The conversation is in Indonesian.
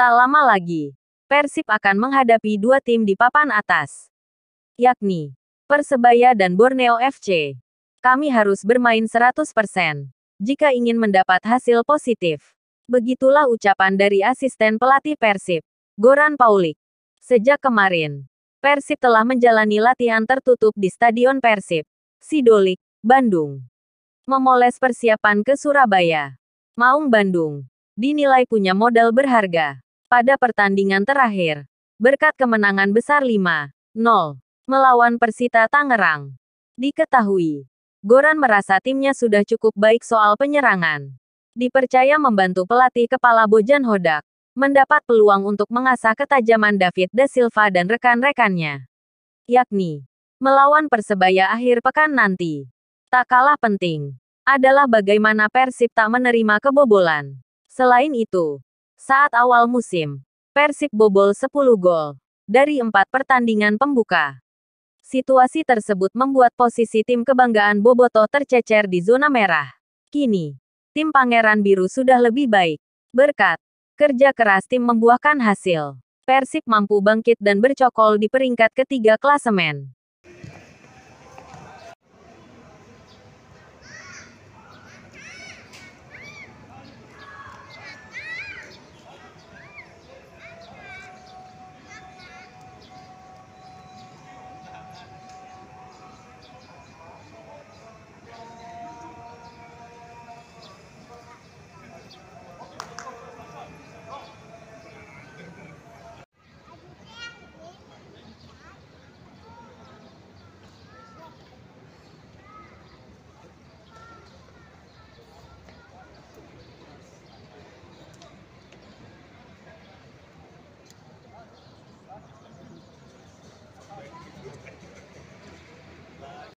Tak lama lagi, Persib akan menghadapi dua tim di papan atas, yakni Persebaya dan Borneo FC. Kami harus bermain 100% jika ingin mendapat hasil positif. Begitulah ucapan dari asisten pelatih Persib, Goran Paulik. Sejak kemarin, Persib telah menjalani latihan tertutup di Stadion Persib, Sidolik, Bandung. Memoles persiapan ke Surabaya. Maung Bandung dinilai punya modal berharga pada pertandingan terakhir. Berkat kemenangan besar 5-0 melawan Persita Tangerang. Diketahui, Goran merasa timnya sudah cukup baik soal penyerangan. Dipercaya membantu pelatih kepala Bojan Hodak mendapat peluang untuk mengasah ketajaman David Da Silva dan rekan-rekannya. Yakni, melawan Persebaya akhir pekan nanti. Tak kalah penting, adalah bagaimana Persib tak menerima kebobolan. Selain itu, saat awal musim, Persib bobol 10 gol dari empat pertandingan pembuka. Situasi tersebut membuat posisi tim kebanggaan Boboto tercecer di zona merah. Kini, tim Pangeran Biru sudah lebih baik. Berkat kerja keras tim membuahkan hasil. Persib mampu bangkit dan bercokol di peringkat ketiga klasemen.